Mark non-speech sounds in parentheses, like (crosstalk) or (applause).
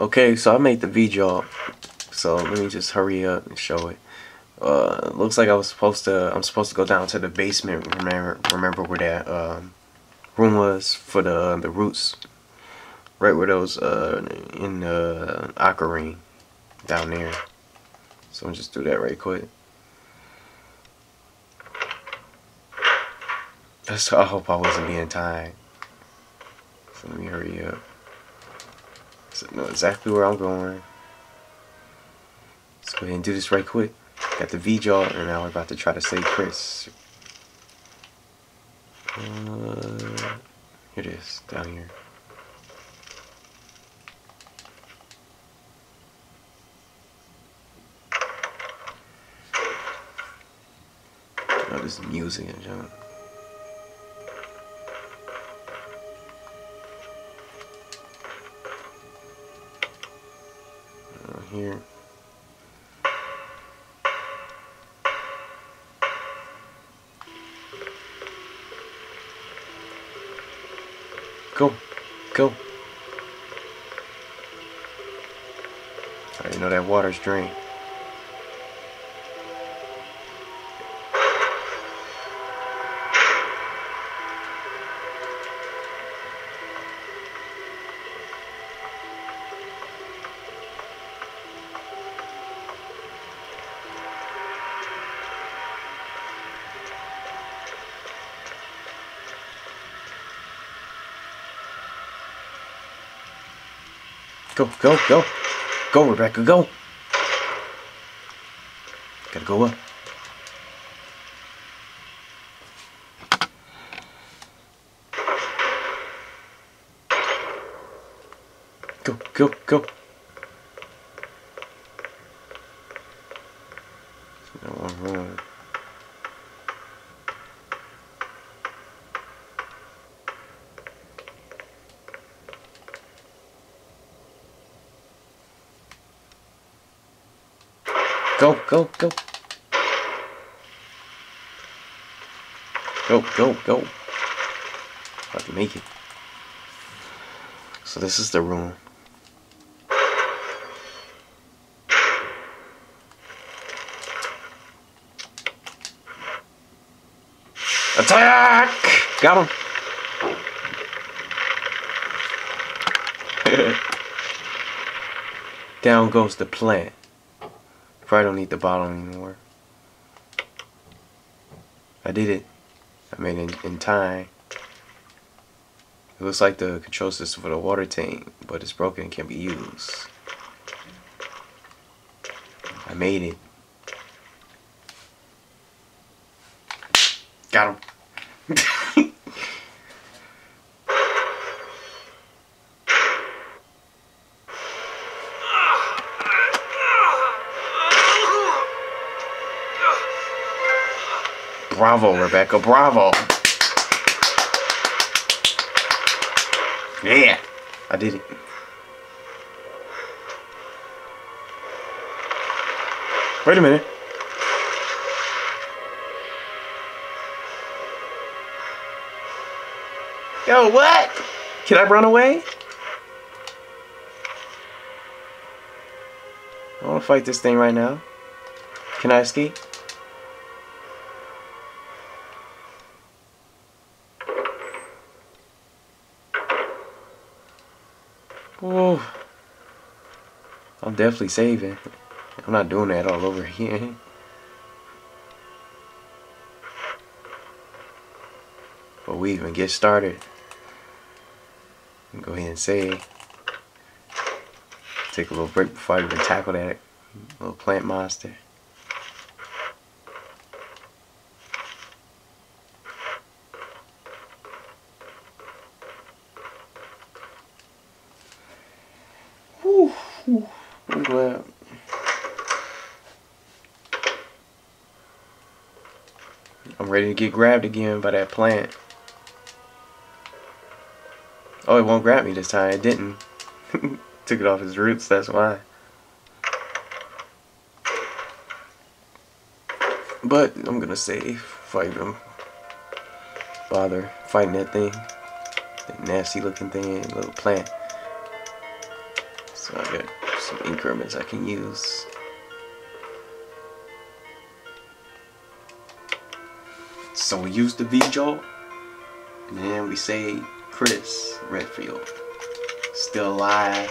Okay, so I made the V-Jolt. So let me just hurry up and show it. Uh, looks like I was supposed to. I'm supposed to go down to the basement. Remember, remember where that um, room was for the uh, the roots, right where those uh, in the Aqua Ring down there. So I'll just do that right quick. So I hope I wasn't being tired. So let me hurry up. So I know exactly where I'm going. Let's go ahead and do this right quick. Got the V-Jolt, and now we're about to try to save Chris. Uh, here it is, down here. Oh, this music and junk. Here. Go. Go. I already know that water's drained. Go, go, go. Go, Rebecca, go. Gotta go up. Go, go, go. No Go, go, go. Go, go, go. I can make it. So this is the room. Attack! Got him. (laughs) Down goes the plant. Probably don't need the bottle anymore. I did it. I made it in, in time. It looks like the control system for the water tank, but it's broken and can't be used. I made it. Got him. (laughs) Bravo, Rebecca. Bravo. Yeah. I did it. Wait a minute. Yo, what? Can I run away? I want to fight this thing right now. Can I escape? I'm definitely saving. I'm not doing that all over again. But we even get started. Go ahead and save. Take a little break before I even tackle that little plant monster. I'm ready to get grabbed again by that plant. Oh, it won't grab me this time. It didn't. (laughs) Took it off its roots, that's why. But I'm gonna save, fight him. Bother fighting that thing. That nasty looking thing, little plant. So I got some increments I can use. So we use the V-Jolt. And then we say Chris Redfield. Still alive.